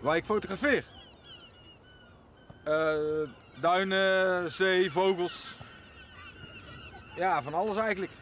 Waar ik fotografeer? Eh, duinen, zee, vogels. Ja, van alles eigenlijk.